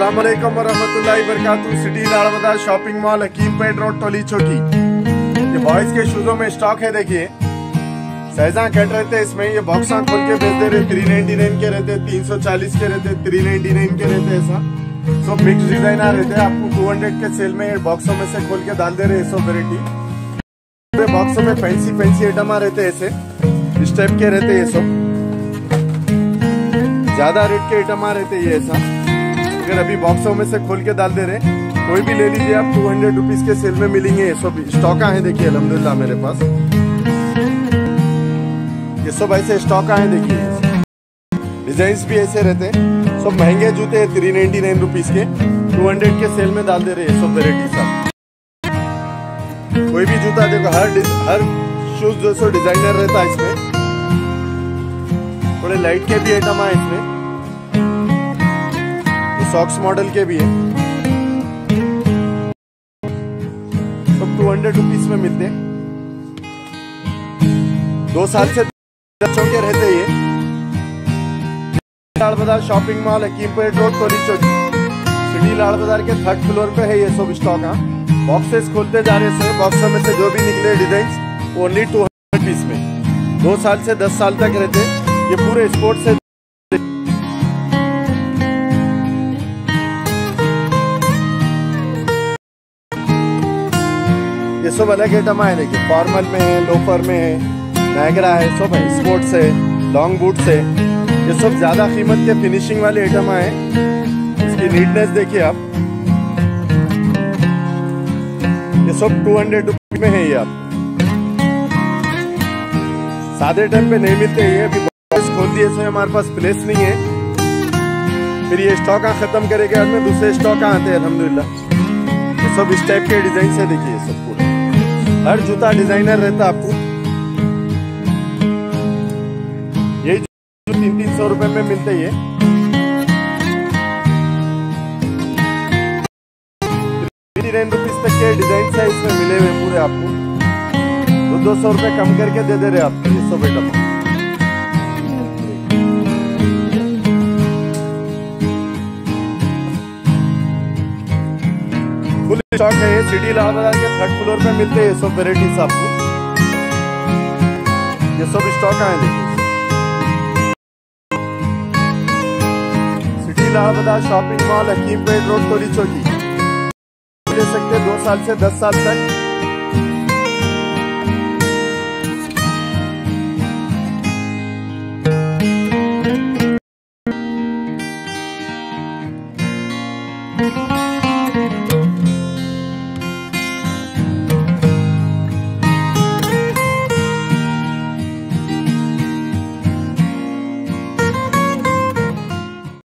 अस्सलाम वालेकुम वरहमतुल्लाहि वबरकातुहू city लाड़बदा shopping mall Hakimpet road Tolichowki ये बॉयज़ के शूजों में स्टॉक है, देखिए। सहजा कट रहते हैं इसमें। ये बॉक्स खोल के बेच दे रहे। थ्री नाइनटी नाइन के रहते तीन सौ चालीस के रहते थ्री नाइनटी नाइन के रहते ऐसा। सब मिक्स डिज़ाइन आ रहते आपको टू हंड्रेड के सेल में बॉक्सों में से खोल के डाल दे रहे सब वेराइटी बॉक्सों में फैंसी फैंसी आइटम आ रहते ऐसे। इस टाइप के रहते ये सब। ज़्यादा रेट के आइटम आ रहते ये, ऐसा। अगर अभी बॉक्सों में से खोल के डाल दे रहे कोई भी ले लीजिए, आप टू हंड्रेड रुपीज़ के सेल में मिलेंगे ये सब स्टॉक है देखिए अलहमदुल्ला मेरे पास। ये सब ऐसे स्टॉक आए देखिए। डिज़ाइन भी ऐसे रहते हैं। सब महँगे जूते हैं थ्री नाइनटी नाइन रुपीज़ के। टू हंड्रेड के सेल में डाल दे रहे सब वेराइटी सब। कोई भी जूता, देखो, हर हर शूज़ जो सो डिज़ाइनर रहता है इसमें। थोड़े लाइट के भी आइटम है इसमें। सॉक्स मॉडल के भी है। सब टू हंड्रेड रुपीज़ में मिलते हैं। दो साल से बच्चों के रहते ये? Lal Bazaar shopping mall Hakimpet road Koli चौकी सिटी लाल बाज़ार के थर्ड फ्लोर पे है ये सब स्टॉक हाँ। बॉक्सेस खोलते जा रहे हैं बॉक्सों में से जो भी निकले design only two hundred piece में। दो साल से दस साल तक रहते ये पूरे स्पोर्ट से ये सब अलग आइटम है, देखिए फॉर्मल में है लोफर में है नायगरा है, सब है स्पोर्ट्स है लॉन्ग बूट्स है, ये सब ज़्यादा कीमत के फिनिशिंग वाले आइटम है। इसकी नीटनेस देखिए आप। ये सब टू हंड्रेड में है ये आप। सादे टाइम पे नहीं मिलते ये, अभी खोल दिए सो हमारे पास प्लेस नहीं है। फिर ये स्टॉक खत्म करेंगे दूसरे स्टॉक आते हैं अलहमदुल्ला सब इस टाइप के डिज़ाइन से देखिए सब। हर जूता डिज़ाइनर रहता आपको। ये जो तीन तीन सौ रुपए में मिलते ये नाइन रुपीज़ तक के डिज़ाइन साइज़ में मिले हुए पूरे आपको। तो दो सौ रुपए कम करके दे दे रहे आपको, ये सब आइटम स्टॉक है सिटी लाल बाज़ार के थर्ड फ्लोर पे मिलते हैं सब वेराइटीज आपको। ये सब स्टॉक आए देखिए city Lal Bazaar shopping mall Hakimpet road, तोरी चौकी। ले सकते दो साल से दस साल तक।